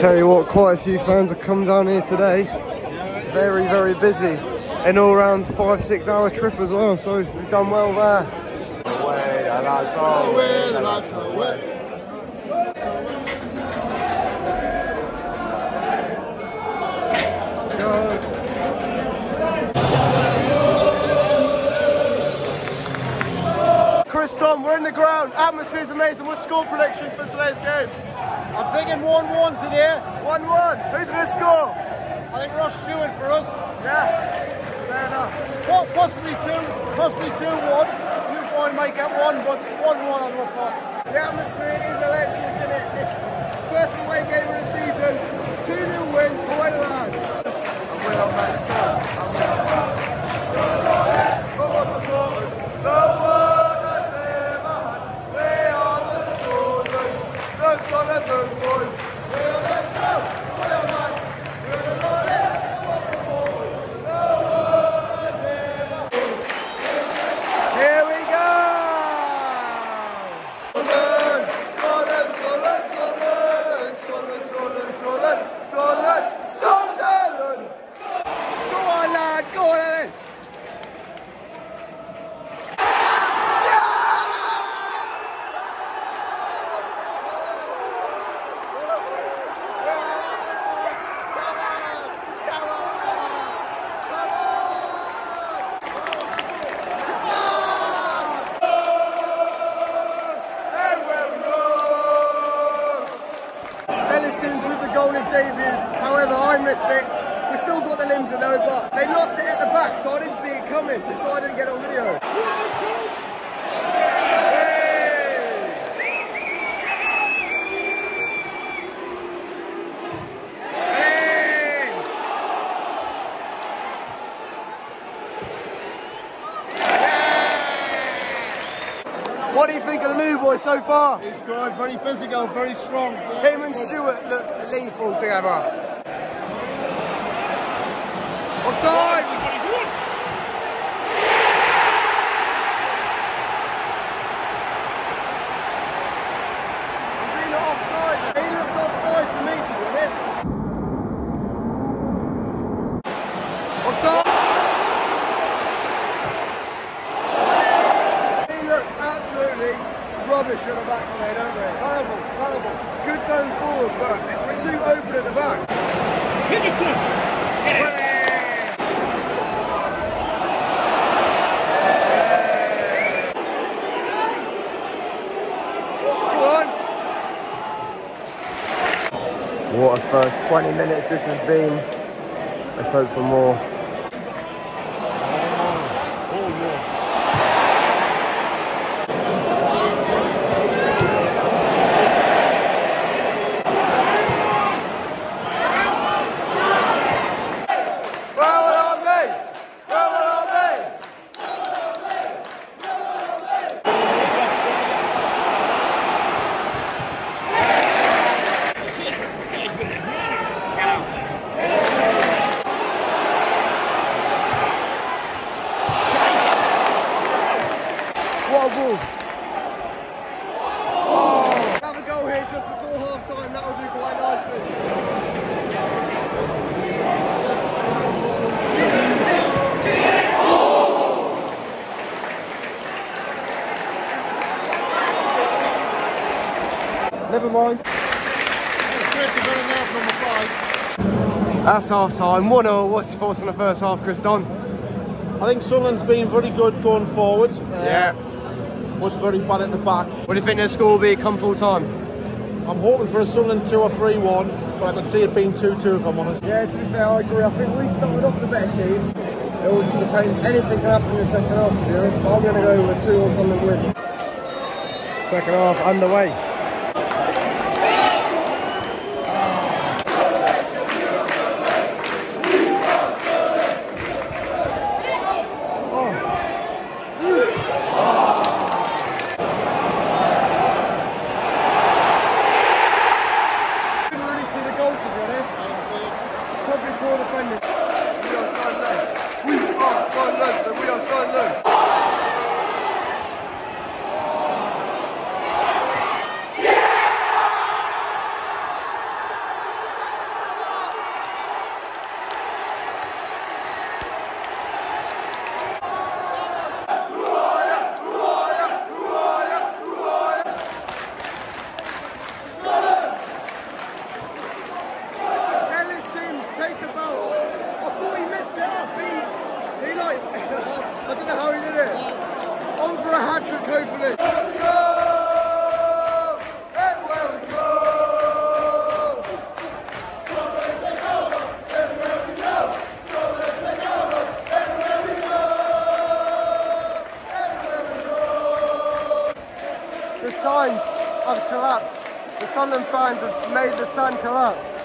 Tell you what, quite a few fans have come down here today. Very, very busy. An all round five, six hour trip as well, so we've done well there. Away, the lads, away, the lads, away. Chris Tom, we're in the ground. Atmosphere's amazing. What's score predictions for today's game? I'm thinking 1-1 today. 1-1. Who's going to score? I think Ross Stewart for us. Yeah, fair enough. Well, possibly two, possibly 2-1. You boy might get one, but 1-1 on the top. The atmosphere is electric in it. This first away game of the season. 2-0 win, away the lads. And we're on that side. And we're on that debut. However, I missed it. We still got the limbs in though, but they lost it at the back, so I didn't see it coming, so I didn't get on video. Hey! Hey! What do you think of the new boy so far? He's good, very physical, very strong. Him and Stewart look lethal together. Offside! Is offside? He looked offside to me, to be honest. Offside! They look absolutely rubbish at the back today, don't they? Terrible, terrible. Good going forward, but we're too open at the back. Hit your foot! What a first 20 minutes this has been. Let's hope for more. Bravo on me! Bravo on me! What a ball! Oh, have a goal here just before half time, that will do quite nicely. Never mind. That's half time. 1 0. What's your thoughts on the first half, Chris Don? I think Sunderland's been very good going forward. uh, Yeah. But very bad at the back. What do you think their score will be come full time? I'm hoping for a Sunderland 2 or 3 1, but I could see it being 2 2 if I'm honest. Yeah, to be fair, I agree. I think we started off the better team. It all just depends. Anything can happen in the second half, to be honest. But I'm going to go with a 2 or something win. Second half underway. Have collapsed. The Sunderland fans have made the stand collapse.